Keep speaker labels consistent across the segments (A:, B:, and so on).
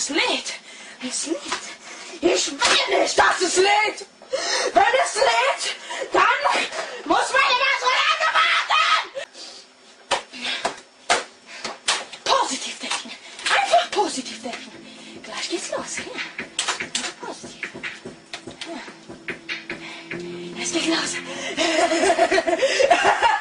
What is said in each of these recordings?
A: es lädt. Es lädt. Ich will nicht, dass es lädt. Wenn es lädt, dann muss meine Matronage warten. Positiv denken. Einfach positiv denken. Gleich geht's los. Ja. Positiv. Ja. Es geht los.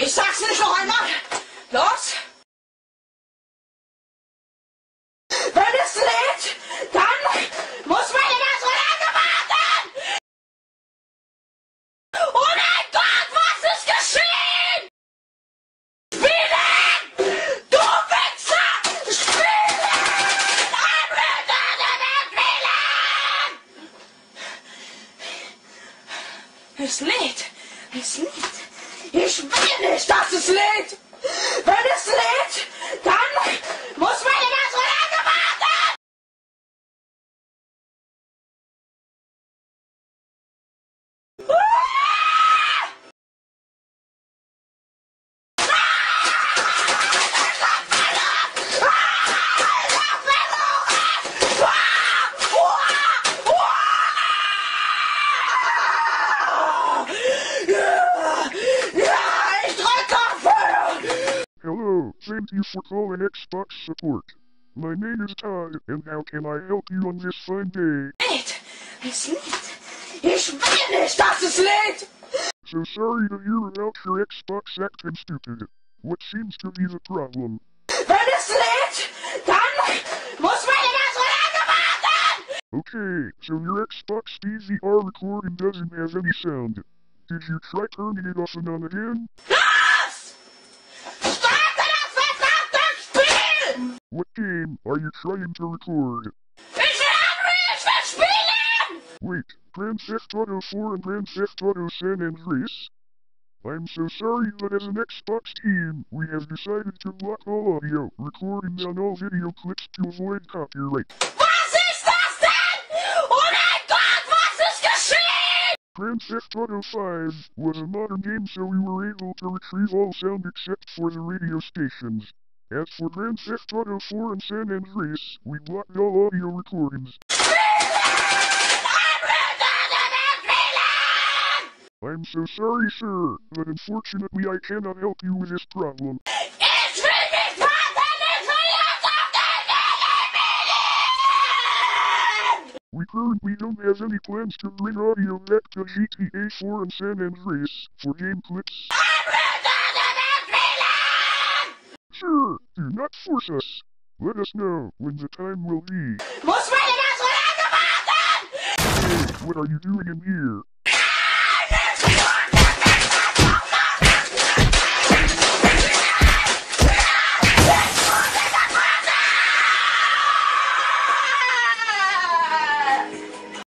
A: Ich sag's nicht noch einmal. Los! Wenn es lädt, dann muss man immer so lange warten! Oh mein Gott, was ist geschehen? Spielen! Du Wichser! Spielen! Anwender der Spielen! Es lädt! Es lädt! Ich will nicht, dass es lädt. Wenn es lädt, dann muss meine
B: Nacht Thank you for calling Xbox support. My name is Todd, and how can I help you on this fine day?
A: It! It's late! It's will nicht, dass late!
B: So sorry to hear about your Xbox acting stupid. What seems to be the problem?
A: Wenn es lädt, dann muss meine Nationale warten!
B: Okay, so your Xbox DVR recording doesn't have any sound. Did you try turning it off and on again? What game are you trying to record?
A: It's Andreas Spielen!
B: Wait, Grand Theft Auto 4 and Grand Theft Auto San Andreas? I'm so sorry but as an Xbox team, we have decided to block all audio recordings on all video clips to avoid copyright.
A: Was ist das denn? Oh mein Gott, was ist geschehen?
B: Grand Theft Auto 5 was a modern game so we were able to retrieve all sound except for the radio stations. As for Grand Theft Auto 4 and San Andreas, we blocked all audio recordings. I'm so sorry, sir, but unfortunately I cannot help you with this problem.
A: We currently don't
B: have any plans to bring audio back to GTA 4 and San Andreas for game clips. sure, do not force us. Let us know when the time will be. Hey, what are you doing in here?